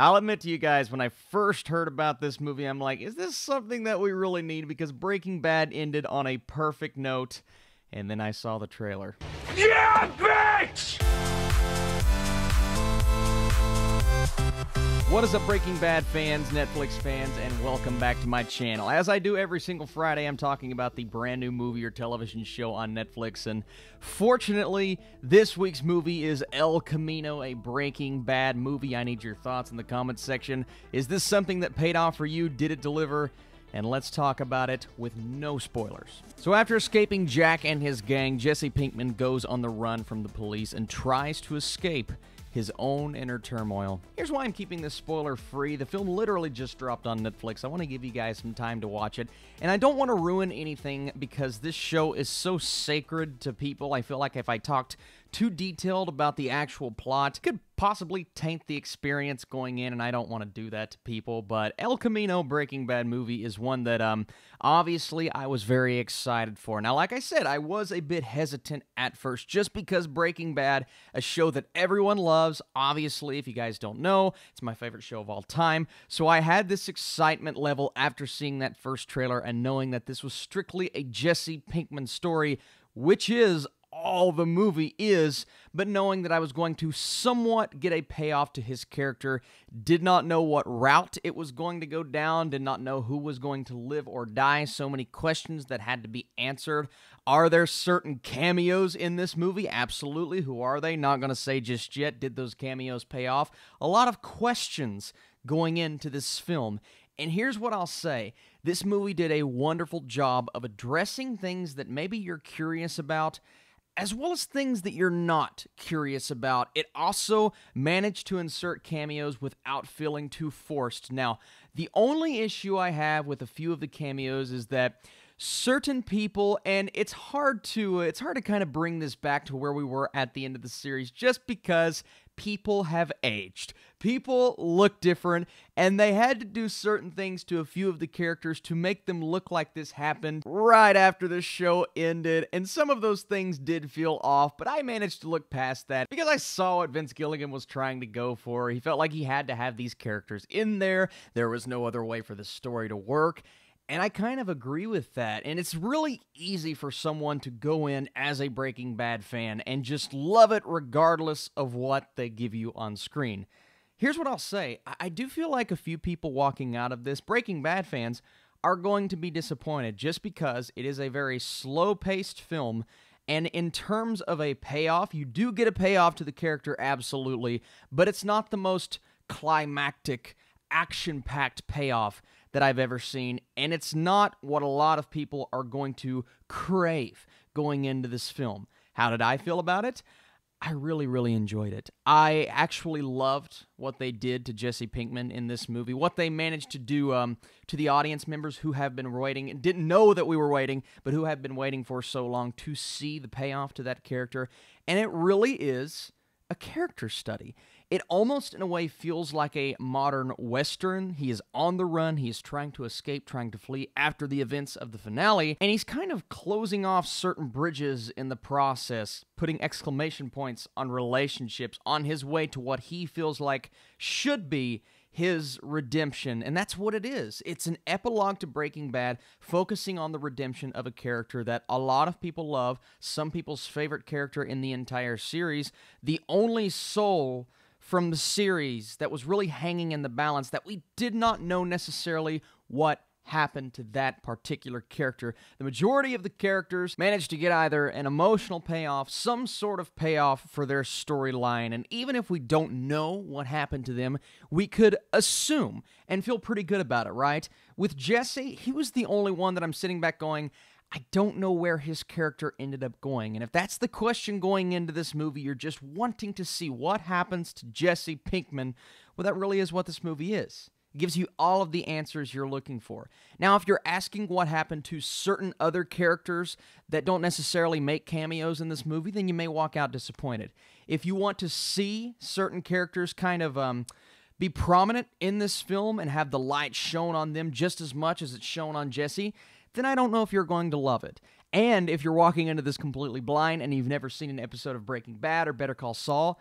I'll admit to you guys, when I first heard about this movie, I'm like, is this something that we really need? Because Breaking Bad ended on a perfect note, and then I saw the trailer. Yeah, bitch! What is up, Breaking Bad fans, Netflix fans, and welcome back to my channel. As I do every single Friday, I'm talking about the brand new movie or television show on Netflix, and fortunately, this week's movie is El Camino, a Breaking Bad movie. I need your thoughts in the comments section. Is this something that paid off for you? Did it deliver? and let's talk about it with no spoilers. So, after escaping Jack and his gang, Jesse Pinkman goes on the run from the police and tries to escape his own inner turmoil. Here's why I'm keeping this spoiler free. The film literally just dropped on Netflix. I want to give you guys some time to watch it. And I don't want to ruin anything because this show is so sacred to people. I feel like if I talked too detailed about the actual plot could possibly taint the experience going in, and I don't want to do that to people. But El Camino Breaking Bad movie is one that, um, obviously, I was very excited for. Now, like I said, I was a bit hesitant at first just because Breaking Bad, a show that everyone loves, obviously, if you guys don't know, it's my favorite show of all time. So I had this excitement level after seeing that first trailer and knowing that this was strictly a Jesse Pinkman story which is all the movie is, but knowing that I was going to somewhat get a payoff to his character, did not know what route it was going to go down, did not know who was going to live or die. So many questions that had to be answered. Are there certain cameos in this movie? Absolutely. Who are they? Not going to say just yet. Did those cameos pay off? A lot of questions going into this film. And here's what I'll say this movie did a wonderful job of addressing things that maybe you're curious about as well as things that you're not curious about. It also managed to insert cameos without feeling too forced. Now, the only issue I have with a few of the cameos is that certain people and it's hard to it's hard to kind of bring this back to where we were at the end of the series just because people have aged. People look different, and they had to do certain things to a few of the characters to make them look like this happened right after the show ended. And some of those things did feel off, but I managed to look past that because I saw what Vince Gilligan was trying to go for. He felt like he had to have these characters in there, there was no other way for the story to work. And I kind of agree with that. And it's really easy for someone to go in as a Breaking Bad fan and just love it regardless of what they give you on screen. Here's what I'll say I do feel like a few people walking out of this, Breaking Bad fans, are going to be disappointed just because it is a very slow paced film. And in terms of a payoff, you do get a payoff to the character, absolutely, but it's not the most climactic, action packed payoff that I've ever seen, and it's not what a lot of people are going to crave going into this film. How did I feel about it? I really, really enjoyed it. I actually loved what they did to Jesse Pinkman in this movie, what they managed to do um, to the audience members who have been waiting, didn't know that we were waiting, but who have been waiting for so long to see the payoff to that character. And it really is a character study. It almost, in a way, feels like a modern Western. He is on the run, he is trying to escape, trying to flee after the events of the finale, and he's kind of closing off certain bridges in the process, putting exclamation points on relationships on his way to what he feels like should be his redemption. And that's what it is. It's an epilogue to Breaking Bad, focusing on the redemption of a character that a lot of people love, some people's favorite character in the entire series, the only soul from the series that was really hanging in the balance that we did not know necessarily what happened to that particular character. The majority of the characters managed to get either an emotional payoff, some sort of payoff for their storyline, and even if we don't know what happened to them, we could assume and feel pretty good about it, right? With Jesse, he was the only one that I'm sitting back going, I don't know where his character ended up going. And if that's the question going into this movie, you're just wanting to see what happens to Jesse Pinkman, well, that really is what this movie is. It gives you all of the answers you're looking for. Now, if you're asking what happened to certain other characters that don't necessarily make cameos in this movie, then you may walk out disappointed. If you want to see certain characters kind of um, be prominent in this film and have the light shown on them just as much as it's shown on Jesse, then I don't know if you're going to love it. And if you're walking into this completely blind and you've never seen an episode of Breaking Bad or Better Call Saul,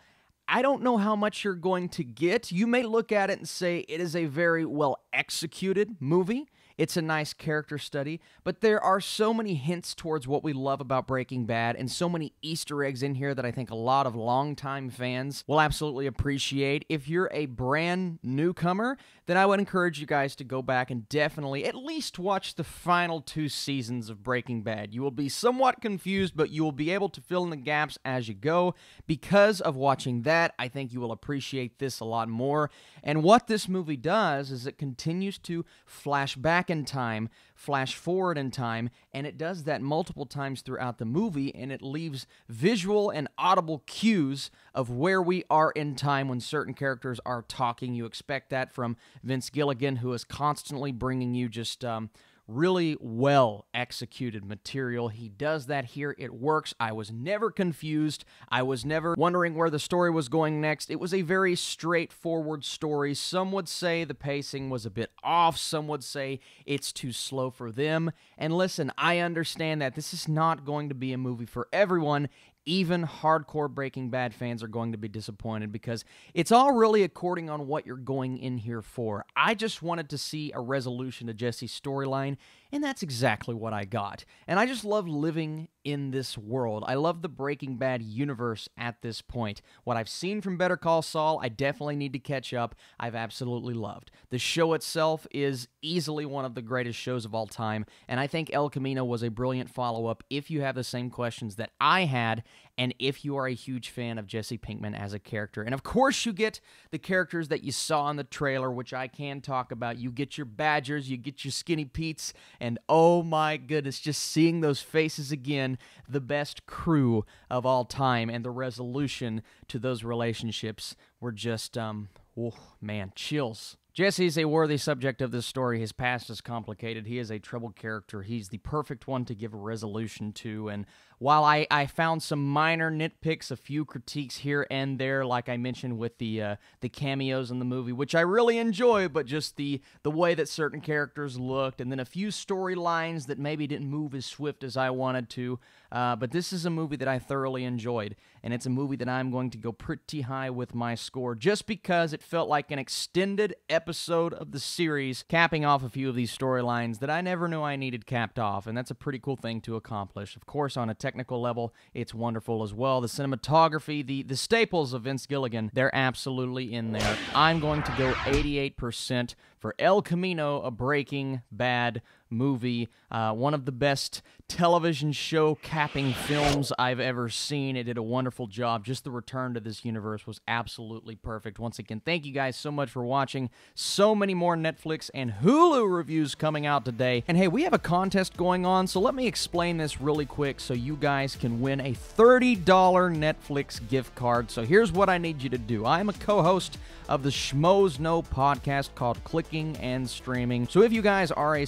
I don't know how much you're going to get. You may look at it and say it is a very well executed movie. It's a nice character study, but there are so many hints towards what we love about Breaking Bad and so many Easter eggs in here that I think a lot of longtime fans will absolutely appreciate. If you're a brand newcomer, then I would encourage you guys to go back and definitely at least watch the final two seasons of Breaking Bad. You will be somewhat confused, but you will be able to fill in the gaps as you go. Because of watching that, I think you will appreciate this a lot more. And what this movie does is it continues to flash back in time, flash forward in time, and it does that multiple times throughout the movie, and it leaves visual and audible cues of where we are in time when certain characters are talking. You expect that from Vince Gilligan, who is constantly bringing you just. Um, really well executed material. He does that here. It works. I was never confused. I was never wondering where the story was going next. It was a very straightforward story. Some would say the pacing was a bit off. Some would say it's too slow for them. And listen, I understand that this is not going to be a movie for everyone even hardcore Breaking Bad fans are going to be disappointed because it's all really according on what you're going in here for. I just wanted to see a resolution to Jesse's storyline, and that's exactly what I got. And I just love living in this world. I love the Breaking Bad universe at this point. What I've seen from Better Call Saul, I definitely need to catch up. I've absolutely loved. The show itself is easily one of the greatest shows of all time, and I think El Camino was a brilliant follow up if you have the same questions that I had and if you are a huge fan of Jesse Pinkman as a character. And of course, you get the characters that you saw in the trailer, which I can talk about. You get your Badgers, you get your Skinny Pete's, and oh my goodness, just seeing those faces again, the best crew of all time, and the resolution to those relationships were just, um, oh man, chills. Jesse is a worthy subject of this story. His past is complicated. He is a troubled character. He's the perfect one to give a resolution to. And while I, I found some minor nitpicks, a few critiques here and there, like I mentioned with the uh, the cameos in the movie, which I really enjoy, but just the the way that certain characters looked, and then a few storylines that maybe didn't move as swift as I wanted to. Uh, but this is a movie that I thoroughly enjoyed, and it's a movie that I'm going to go pretty high with my score, just because it felt like an extended episode of the series, capping off a few of these storylines that I never knew I needed capped off, and that's a pretty cool thing to accomplish. Of course, on a technical level, it's wonderful as well. The cinematography, the, the staples of Vince Gilligan, they're absolutely in there. I'm going to go 88% for El Camino, a breaking bad movie. Uh, one of the best television show capping films I've ever seen. It did a wonderful job. Just the return to this universe was absolutely perfect. Once again, thank you guys so much for watching. So many more Netflix and Hulu reviews coming out today. And hey, we have a contest going on, so let me explain this really quick so you guys can win a $30 Netflix gift card. So here's what I need you to do I'm a co host of the Schmoes Know podcast called Clicking and Streaming. So if you guys are a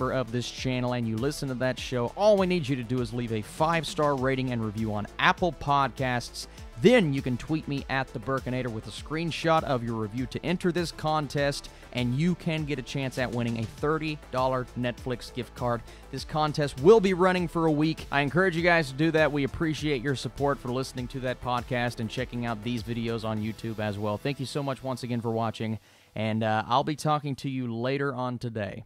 subscriber of this channel and you listen to that show, all we need you to do is leave a five star rating and review on Apple Podcasts. Then you can tweet me at the Burkinator with a screenshot of your review to enter this contest, and you can get a chance at winning a $30 Netflix gift card. This contest will be running for a week. I encourage you guys to do that. We appreciate your support for listening to that podcast and checking out these videos on YouTube as well. Thank you so much once again for watching, and uh, I'll be talking to you later on today.